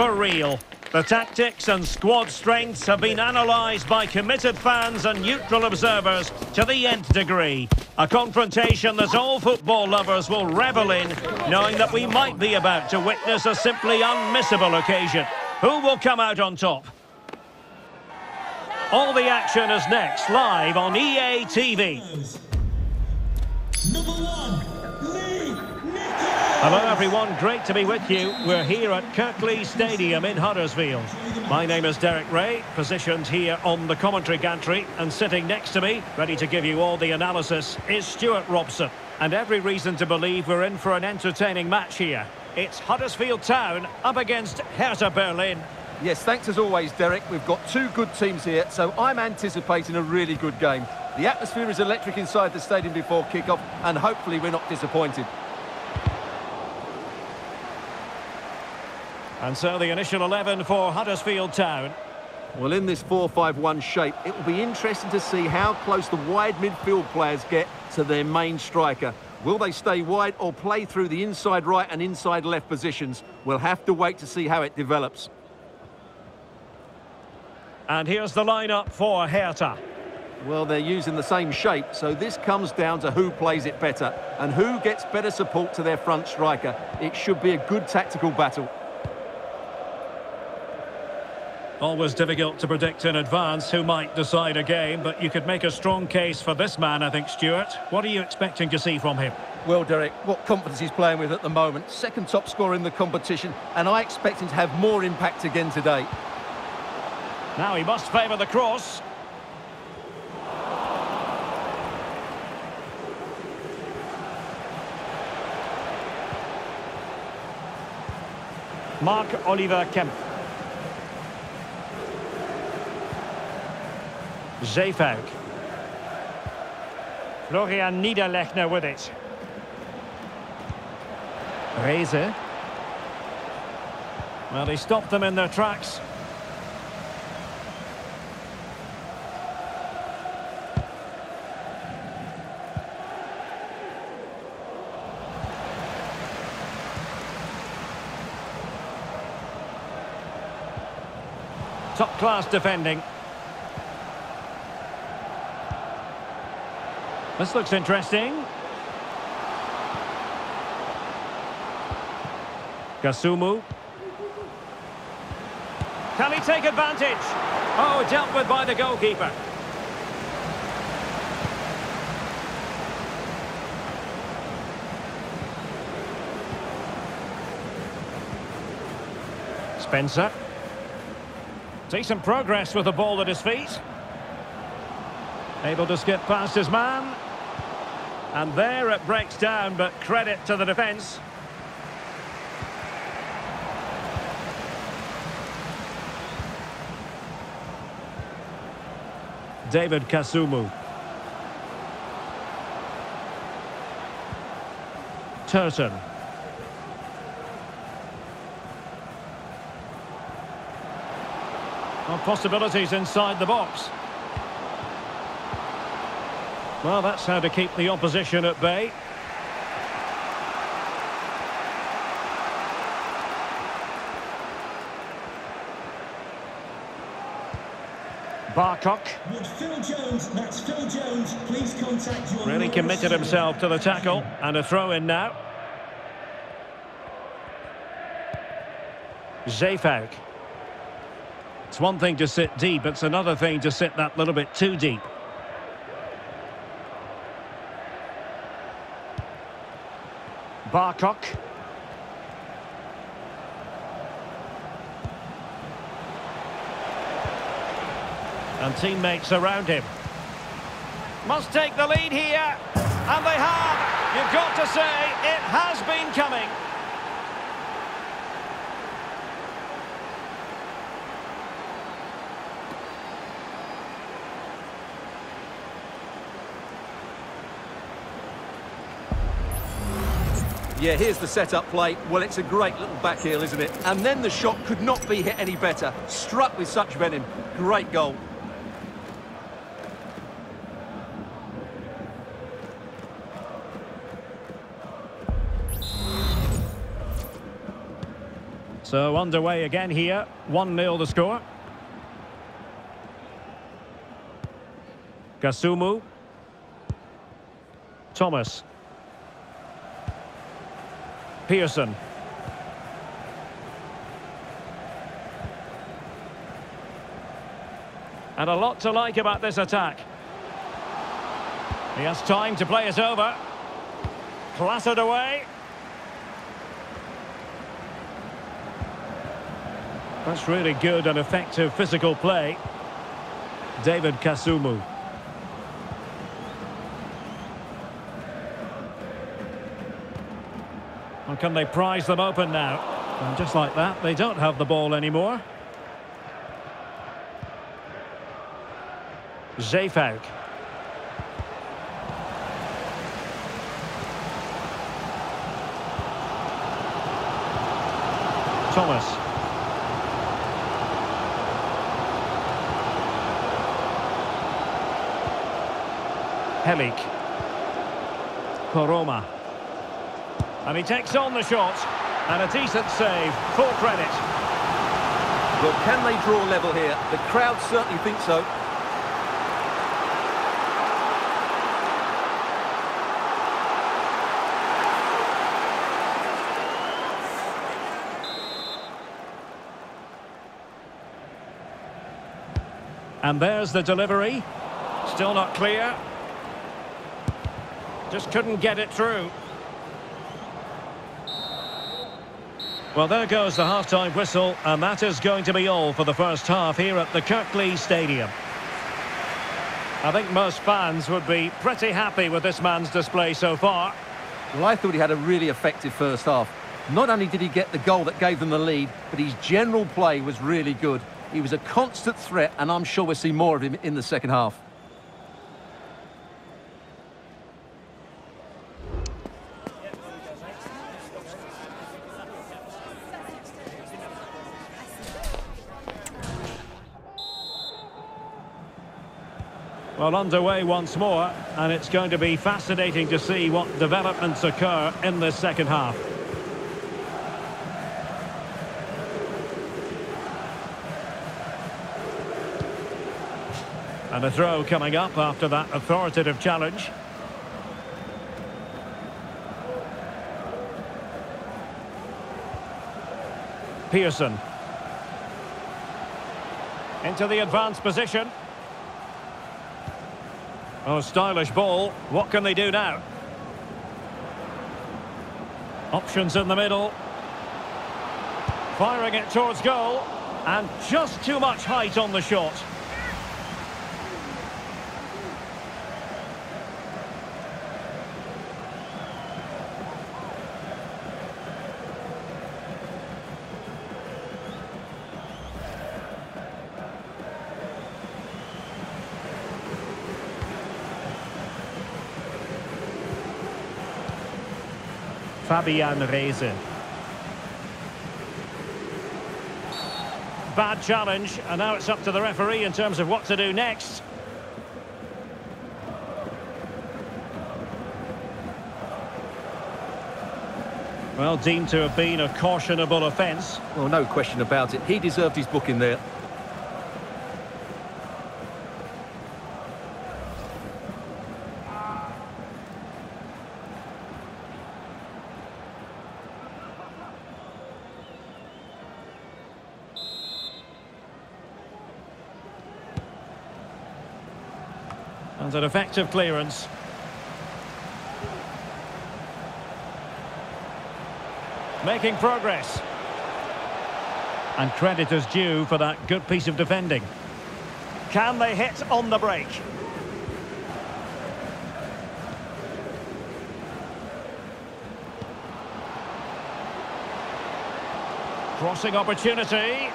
for real. The tactics and squad strengths have been analysed by committed fans and neutral observers to the nth degree. A confrontation that all football lovers will revel in, knowing that we might be about to witness a simply unmissable occasion. Who will come out on top? All the action is next, live on EA TV. Number one. Hello everyone, great to be with you. We're here at Kirklees Stadium in Huddersfield. My name is Derek Ray, positioned here on the commentary gantry, and sitting next to me, ready to give you all the analysis, is Stuart Robson. And every reason to believe we're in for an entertaining match here. It's Huddersfield Town up against Hertha Berlin. Yes, thanks as always, Derek. We've got two good teams here, so I'm anticipating a really good game. The atmosphere is electric inside the stadium before kick-off, and hopefully we're not disappointed. And so the initial 11 for Huddersfield Town. Well, in this 4-5-1 shape, it will be interesting to see how close the wide midfield players get to their main striker. Will they stay wide or play through the inside right and inside left positions? We'll have to wait to see how it develops. And here's the lineup for Hertha. Well, they're using the same shape, so this comes down to who plays it better and who gets better support to their front striker. It should be a good tactical battle. Always difficult to predict in advance who might decide a game, but you could make a strong case for this man, I think, Stuart. What are you expecting to see from him? Well, Derek, what confidence he's playing with at the moment. Second top scorer in the competition, and I expect him to have more impact again today. Now he must favour the cross. Marc Oliver Kempf. Zeefuik. Florian Niederlechner with it. Reese. Well, he stopped them in their tracks. Top class defending. This looks interesting. Kasumu. Can he take advantage? Oh, dealt with by the goalkeeper. Spencer. Decent progress with the ball at his feet. Able to skip past his man. And there it breaks down, but credit to the defence. David Kasumu. Turton. Well, possibilities inside the box. Well, that's how to keep the opposition at bay. Barkok. Really committed himself to the tackle and a throw in now. Zeefuik. It's one thing to sit deep, it's another thing to sit that little bit too deep. Barkok. And teammates around him. Must take the lead here. And they have. You've got to say, it has been coming. Yeah, here's the setup play. Well, it's a great little back heel, isn't it? And then the shot could not be hit any better. Struck with such venom. Great goal. So underway again here. 1-0 the score. Kasumu. Thomas. Pearson. And a lot to like about this attack. He has time to play it over. Clattered away. That's really good and effective physical play. David Kasumu. Can they prize them open now? And just like that, they don't have the ball anymore. Zeefuik. Thomas. Helik. Koroma. And he takes on the shot. And a decent save. Full credit. Well, can they draw level here? The crowd certainly think so. And there's the delivery. Still not clear. Just couldn't get it through. Well, there goes the half-time whistle, and that is going to be all for the first half here at the Kirklees Stadium. I think most fans would be pretty happy with this man's display so far. Well, I thought he had a really effective first half. Not only did he get the goal that gave them the lead, but his general play was really good. He was a constant threat, and I'm sure we'll see more of him in the second half. Well, underway once more, and it's going to be fascinating to see what developments occur in this second half. And a throw coming up after that authoritative challenge. Pearson. Into the advanced position. Oh, stylish ball. What can they do now? Options in the middle. Firing it towards goal. And just too much height on the shot. Fabian. Bad challenge, and now it's up to the referee in terms of what to do next. Well, deemed to have been a cautionable offence. Well, no question about it. He deserved his booking there. And an effective clearance. Making progress. And credit is due for that good piece of defending. Can they hit on the break? Crossing opportunity.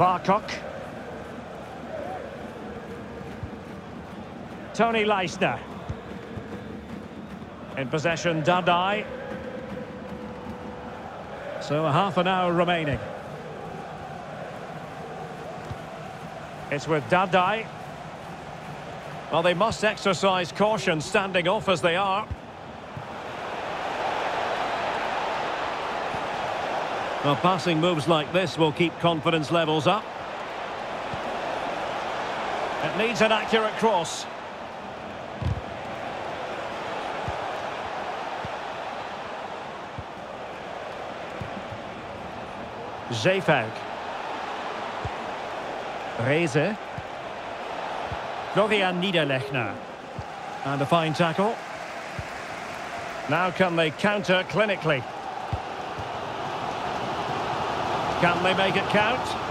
Barkok. Toni Leistner. In possession, Dardai. So half an hour remaining. It's with Dardai. Well, they must exercise caution standing off as they are. Well, passing moves like this will keep confidence levels up. It needs an accurate cross. Zeefuik. Reese. Florian Niederlechner. And a fine tackle. Now can they counter clinically? Can they make it count?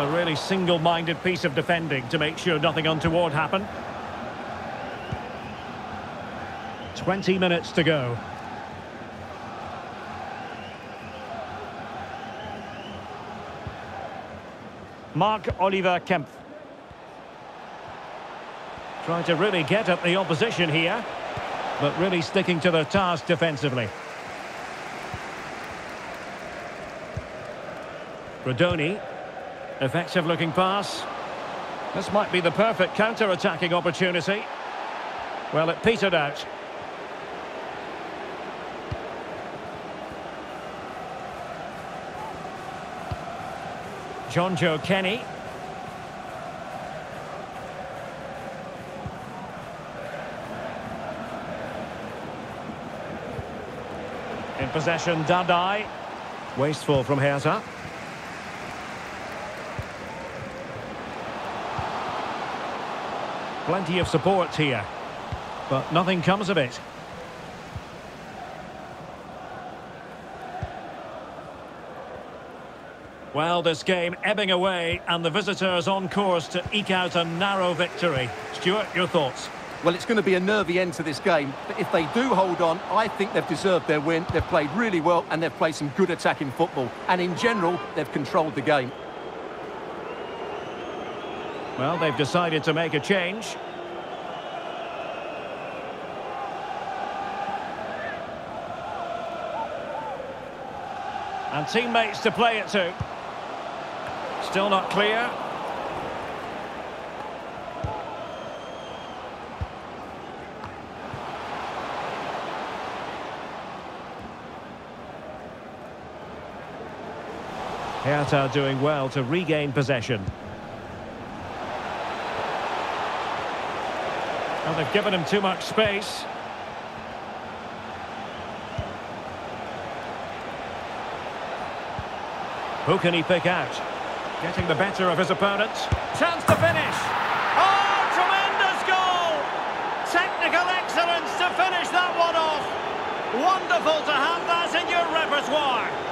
a really single-minded piece of defending to make sure nothing untoward happened. 20 minutes to go. Marc Oliver Kempf. Trying to really get at the opposition here, but really sticking to their task defensively. Rudoni. Effective looking pass. This might be the perfect counter-attacking opportunity. Well, it petered out. Jonjoe Kenny. Possession, Dardai. Wasteful from Hertha. Plenty of support here, but nothing comes of it. Well, this game ebbing away and the visitors on course to eke out a narrow victory. Stuart, your thoughts? Well, it's going to be a nervy end to this game, but if they do hold on, I think they've deserved their win. They've played really well and they've played some good attacking football. And in general, they've controlled the game. Well, they've decided to make a change. And teammates to play it to. Still not clear. Hertha doing well to regain possession. And they've given him too much space. Who can he pick out? Getting the better of his opponent. Chance to finish. Oh, tremendous goal! Technical excellence to finish that one off. Wonderful to have that in your repertoire.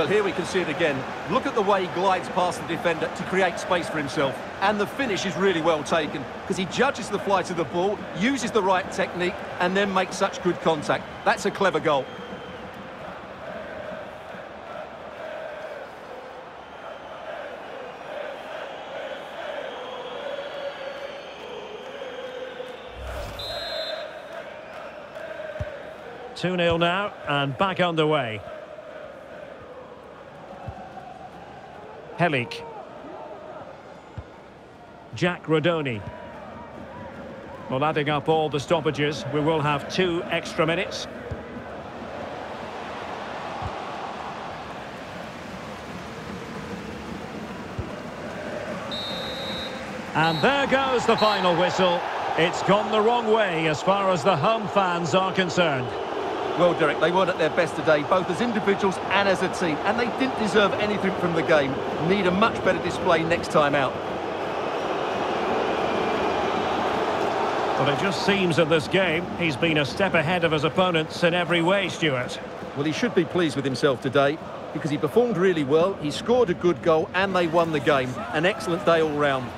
Well, here we can see it again. Look at the way he glides past the defender to create space for himself. And the finish is really well taken because he judges the flight of the ball, uses the right technique, and then makes such good contact. That's a clever goal. Two 0 now and back underway. Helik. Jack Rudoni. Well, adding up all the stoppages, we will have two extra minutes. And there goes the final whistle. It's gone the wrong way as far as the home fans are concerned. Well, Derek, they weren't at their best today, both as individuals and as a team, and they didn't deserve anything from the game. Need a much better display next time out. But it just seems in this game he's been a step ahead of his opponents in every way, Stuart. Well, he should be pleased with himself today because he performed really well, he scored a good goal and they won the game. An excellent day all round.